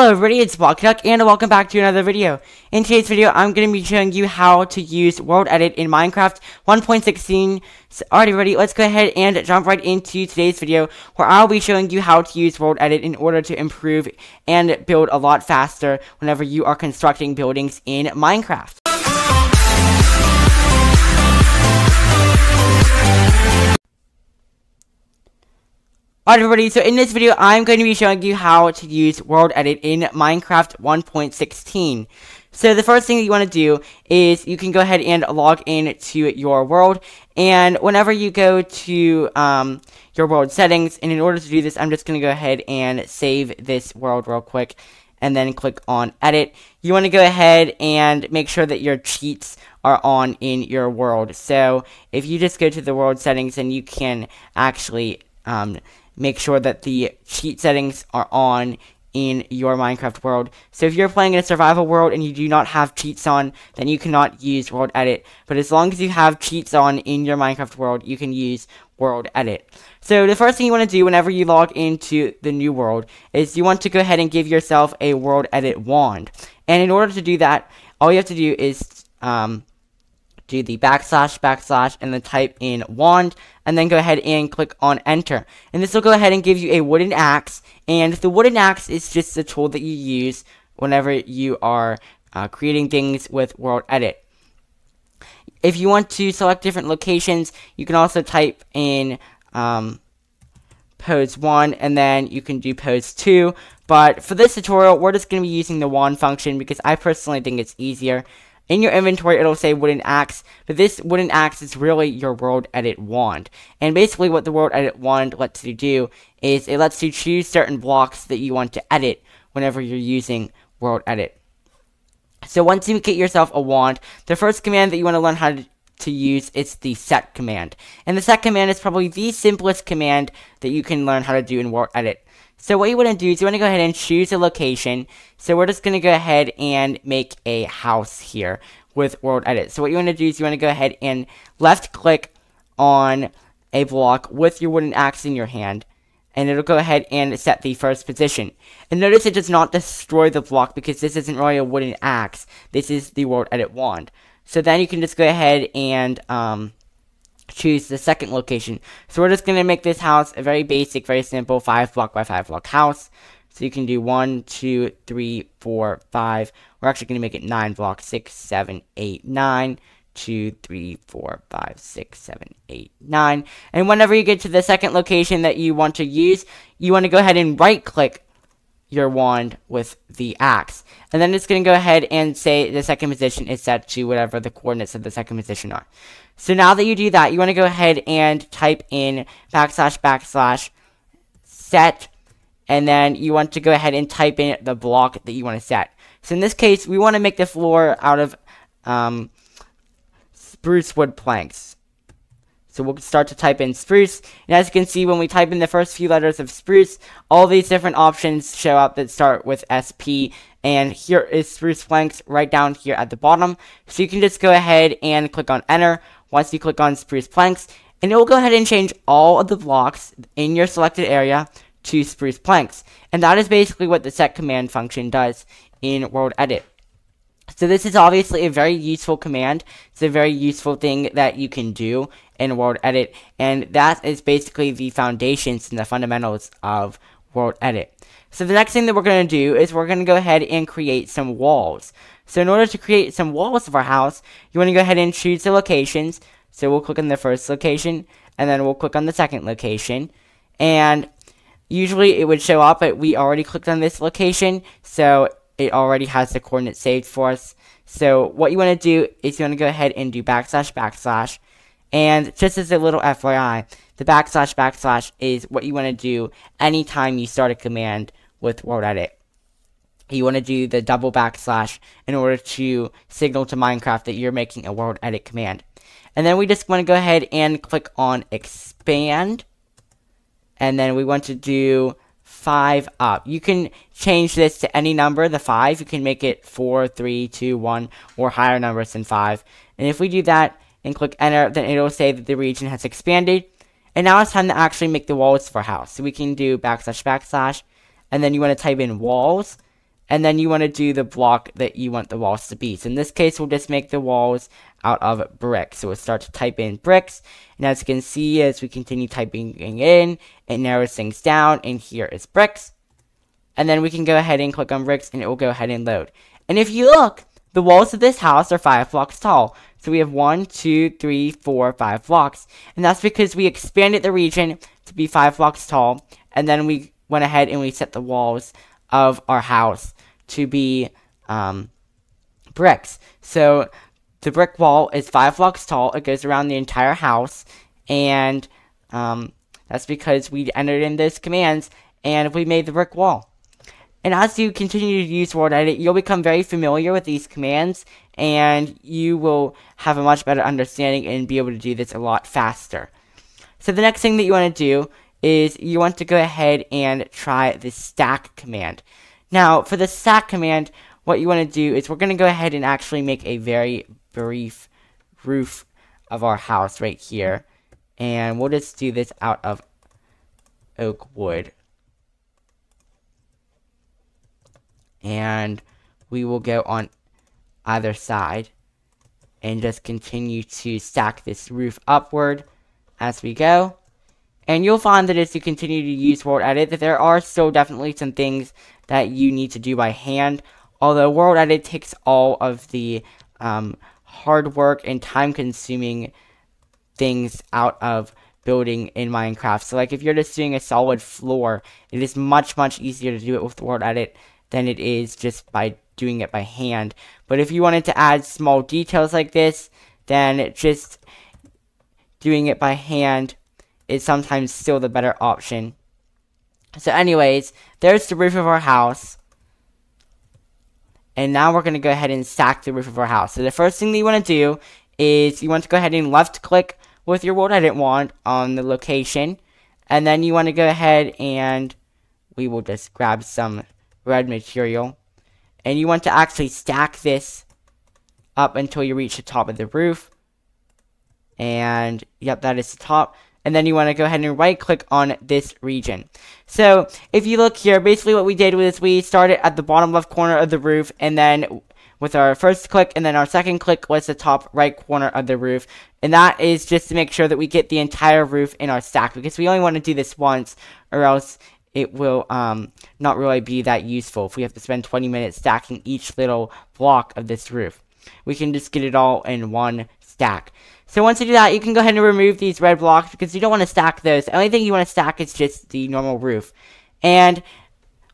Hello everybody, it's Blocky Duck, and welcome back to another video. In today's video, I'm going to be showing you how to use World Edit in Minecraft 1.16. So, alright everybody, let's go ahead and jump right into today's video, where I'll be showing you how to use World Edit in order to improve and build a lot faster whenever you are constructing buildings in Minecraft. Alright everybody, so in this video, I'm going to be showing you how to use World Edit in Minecraft 1.16. So the first thing that you want to do is you can go ahead and log in to your world, and whenever you go to um, your world settings, and in order to do this, I'm just going to go ahead and save this world real quick, and then click on Edit. You want to go ahead and make sure that your cheats are on in your world. So if you just go to the world settings, and you can actually um, make sure that the cheat settings are on in your Minecraft world. So if you're playing in a survival world and you do not have cheats on, then you cannot use World Edit. But as long as you have cheats on in your Minecraft world, you can use World Edit. So the first thing you want to do whenever you log into the new world is you want to go ahead and give yourself a World Edit wand. And in order to do that, all you have to do is um, do the backslash, backslash, and then type in wand, and then go ahead and click on enter. And this will go ahead and give you a wooden axe, and the wooden axe is just the tool that you use whenever you are uh, creating things with World Edit. If you want to select different locations, you can also type in um, pos 1, and then you can do pos 2. But for this tutorial, we're just going to be using the wand function because I personally think it's easier. In your inventory, it'll say wooden axe, but this wooden axe is really your world edit wand. And basically what the world edit wand lets you do is it lets you choose certain blocks that you want to edit whenever you're using world edit. So once you get yourself a wand, the first command that you want to learn how to, to use is the set command. And the set command is probably the simplest command that you can learn how to do in world edit. So what you want to do is you want to go ahead and choose a location. So we're just going to go ahead and make a house here with World Edit. So what you want to do is you want to go ahead and left click on a block with your wooden axe in your hand. And it'll go ahead and set the first position. And notice it does not destroy the block because this isn't really a wooden axe. This is the World Edit wand. So then you can just go ahead and um, choose the second location. So we're just going to make this house a very basic, very simple 5 block by 5 block house. So you can do one, two, three, four, five. We're actually going to make it 9 blocks, six, seven, eight, nine, two, three, four, five, six, seven, eight, nine. And whenever you get to the second location that you want to use, you want to go ahead and right click your wand with the axe. And then it's going to go ahead and say the second position is set to whatever the coordinates of the second position are. So now that you do that, you want to go ahead and type in backslash backslash set, and then you want to go ahead and type in the block that you want to set. So in this case, we want to make the floor out of um, spruce wood planks. So we'll start to type in spruce, and as you can see, when we type in the first few letters of spruce, all these different options show up that start with SP, and here is spruce planks right down here at the bottom. So you can just go ahead and click on enter, once you click on spruce planks, and it will go ahead and change all of the blocks in your selected area to spruce planks. And that is basically what the set command function does in World Edit. So this is obviously a very useful command. It's a very useful thing that you can do in World Edit, and that is basically the foundations and the fundamentals of World Edit. So the next thing that we're going to do is we're going to go ahead and create some walls. So in order to create some walls of our house, you want to go ahead and choose the locations. So we'll click on the first location, and then we'll click on the second location. And usually it would show up, but we already clicked on this location, so it already has the coordinates saved for us. So what you want to do is you want to go ahead and do backslash backslash. And just as a little FYI, the backslash backslash is what you want to do anytime you start a command with World Edit you want to do the double backslash in order to signal to Minecraft that you're making a world edit command. And then we just want to go ahead and click on expand. And then we want to do 5 up. You can change this to any number, the 5. You can make it 4, 3, 2, 1, or higher numbers than 5. And if we do that and click enter, then it will say that the region has expanded. And now it's time to actually make the walls for house. So we can do backslash backslash. And then you want to type in walls and then you want to do the block that you want the walls to be. So in this case, we'll just make the walls out of bricks. So we'll start to type in bricks, and as you can see, as we continue typing in, it narrows things down, and here is bricks. And then we can go ahead and click on bricks, and it will go ahead and load. And if you look, the walls of this house are five blocks tall. So we have one, two, three, four, five blocks. And that's because we expanded the region to be five blocks tall. And then we went ahead and we set the walls of our house to be um, bricks. So the brick wall is five blocks tall. It goes around the entire house. And um, that's because we entered in those commands and we made the brick wall. And as you continue to use World Edit, you'll become very familiar with these commands, and you will have a much better understanding and be able to do this a lot faster. So the next thing that you want to do is you want to go ahead and try the stack command. Now, for the stack command, what you want to do is we're going to go ahead and actually make a very brief roof of our house right here. And we'll just do this out of oak wood. And we will go on either side and just continue to stack this roof upward as we go. And you'll find that as you continue to use World Edit that there are still definitely some things that you need to do by hand. Although World Edit takes all of the um, hard work and time consuming things out of building in Minecraft. So like if you're just doing a solid floor, it is much, much easier to do it with World Edit than it is just by doing it by hand. But if you wanted to add small details like this, then just doing it by hand is sometimes still the better option. So anyways, there's the roof of our house. And now we're going to go ahead and stack the roof of our house. So the first thing that you want to do is you want to go ahead and left click with your world edit wand on the location. And then you want to go ahead and we will just grab some red material. And you want to actually stack this up until you reach the top of the roof. And, yep, that is the top. And then you want to go ahead and right click on this region. So, if you look here, basically what we did was we started at the bottom left corner of the roof. And then with our first click and then our second click was the top right corner of the roof. And that is just to make sure that we get the entire roof in our stack because we only want to do this once or else it will um, not really be that useful if we have to spend 20 minutes stacking each little block of this roof. We can just get it all in one stack. So once you do that, you can go ahead and remove these red blocks because you don't want to stack those. The only thing you want to stack is just the normal roof. And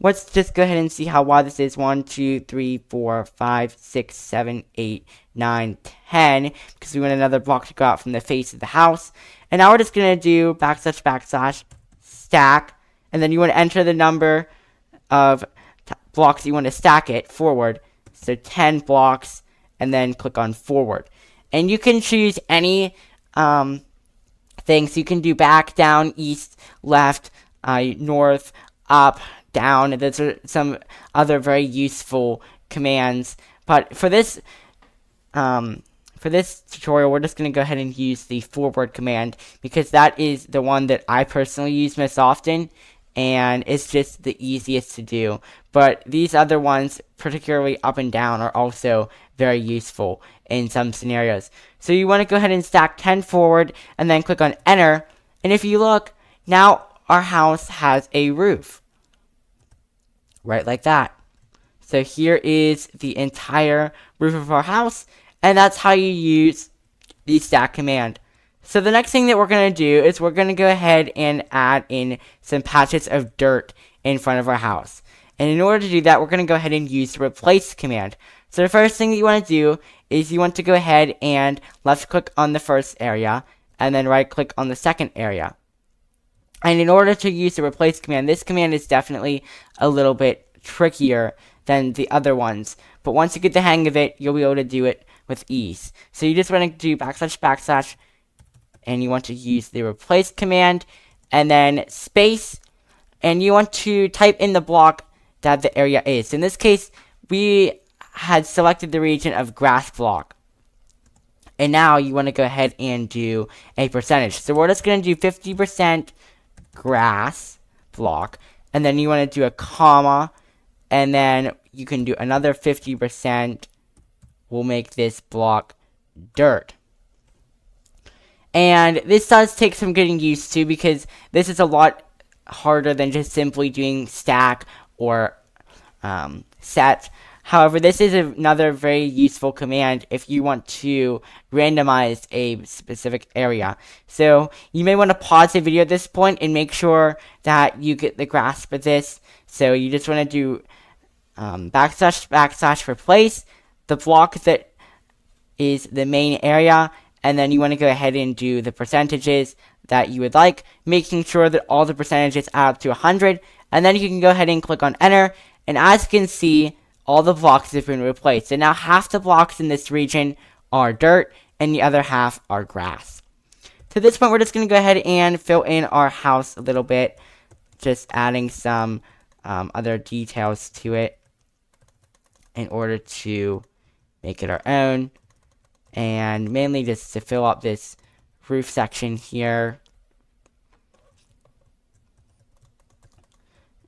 let's just go ahead and see how wide this is. 1, 2, 3, 4, 5, 6, 7, 8, 9, 10. Because we want another block to go out from the face of the house. And now we're just going to do backslash backslash stack and then you want to enter the number of blocks you want to stack it forward. So 10 blocks, and then click on forward. And you can choose any um, things. You can do back, down, east, left, uh, north, up, down. Those are some other very useful commands. But for this um, for this tutorial, we're just going to go ahead and use the forward command because that is the one that I personally use most often and it's just the easiest to do. But these other ones, particularly up and down, are also very useful in some scenarios. So you want to go ahead and stack 10 forward and then click on enter. And if you look, now our house has a roof. Right like that. So here is the entire roof of our house. And that's how you use the stack command. So the next thing that we're going to do is we're going to go ahead and add in some patches of dirt in front of our house. And in order to do that, we're going to go ahead and use the replace command. So the first thing that you want to do is you want to go ahead and left click on the first area and then right click on the second area. And in order to use the replace command, this command is definitely a little bit trickier than the other ones. But once you get the hang of it, you'll be able to do it with ease. So you just want to do backslash backslash and you want to use the replace command and then space and you want to type in the block that the area is. In this case, we had selected the region of grass block. And now you want to go ahead and do a percentage. So we're just going to do 50% grass block. And then you want to do a comma. and then you can do another 50%. We'll make this block dirt. And this does take some getting used to because this is a lot harder than just simply doing stack or um, set. However, this is another very useful command if you want to randomize a specific area. So you may want to pause the video at this point and make sure that you get the grasp of this. So you just want to do um, backslash backslash replace the block that is the main area and then you want to go ahead and do the percentages that you would like, making sure that all the percentages add up to 100, and then you can go ahead and click on enter, and as you can see, all the blocks have been replaced. And now half the blocks in this region are dirt, and the other half are grass. To this point, we're just going to go ahead and fill in our house a little bit, just adding some um, other details to it in order to make it our own and mainly just to fill up this roof section here.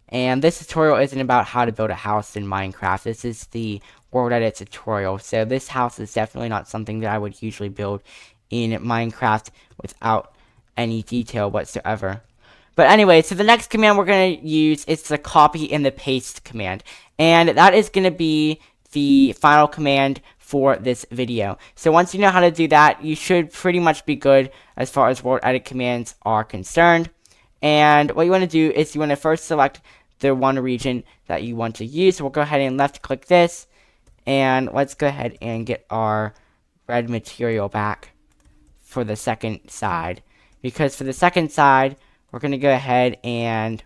And this tutorial isn't about how to build a house in Minecraft. This is the World Edit tutorial. So this house is definitely not something that I would usually build in Minecraft without any detail whatsoever. But anyway, so the next command we're going to use is the copy and the paste command. And that is going to be the final command for this video. So once you know how to do that, you should pretty much be good as far as world edit commands are concerned. And what you want to do is you want to first select the one region that you want to use. So we'll go ahead and left click this. And let's go ahead and get our red material back for the second side. Because for the second side, we're going to go ahead and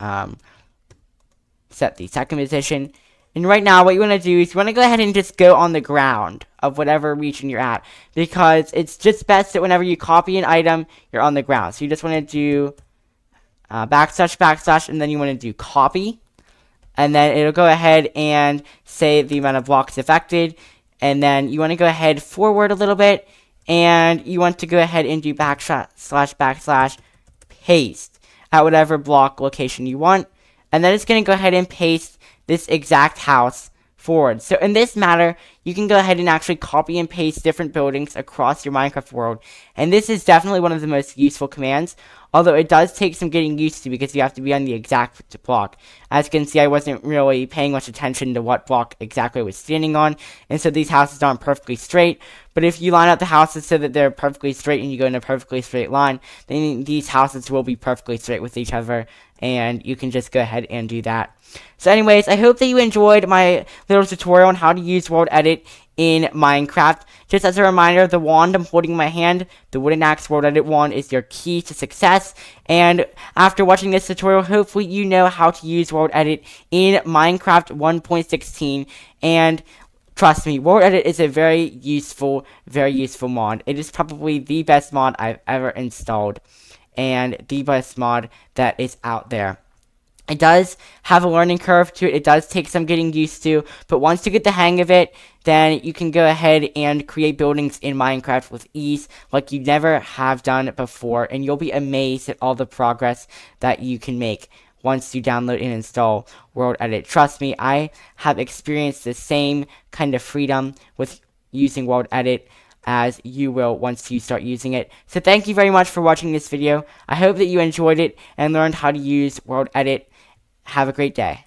um, set the second position. And right now, what you want to do is you want to go ahead and just go on the ground of whatever region you're at. Because it's just best that whenever you copy an item, you're on the ground. So you just want to do uh, backslash, backslash, and then you want to do copy. And then it'll go ahead and say the amount of blocks affected. And then you want to go ahead forward a little bit. And you want to go ahead and do backslash, slash backslash, paste at whatever block location you want. And then it's going to go ahead and paste this exact house forward. So in this matter, you can go ahead and actually copy and paste different buildings across your Minecraft world. And this is definitely one of the most useful commands, although it does take some getting used to because you have to be on the exact block. As you can see, I wasn't really paying much attention to what block exactly I was standing on, and so these houses aren't perfectly straight. But if you line up the houses so that they're perfectly straight and you go in a perfectly straight line, then these houses will be perfectly straight with each other, and you can just go ahead and do that. So anyways, I hope that you enjoyed my little tutorial on how to use World Edit in Minecraft. Just as a reminder, the wand I'm holding in my hand, the Wooden Axe World Edit wand, is your key to success. And after watching this tutorial, hopefully you know how to use World Edit in Minecraft 1.16. And Trust me, World Edit is a very useful, very useful mod. It is probably the best mod I've ever installed, and the best mod that is out there. It does have a learning curve to it. It does take some getting used to, but once you get the hang of it, then you can go ahead and create buildings in Minecraft with ease like you never have done before, and you'll be amazed at all the progress that you can make once you download and install World Edit. Trust me, I have experienced the same kind of freedom with using World Edit as you will once you start using it. So thank you very much for watching this video. I hope that you enjoyed it and learned how to use World Edit have a great day.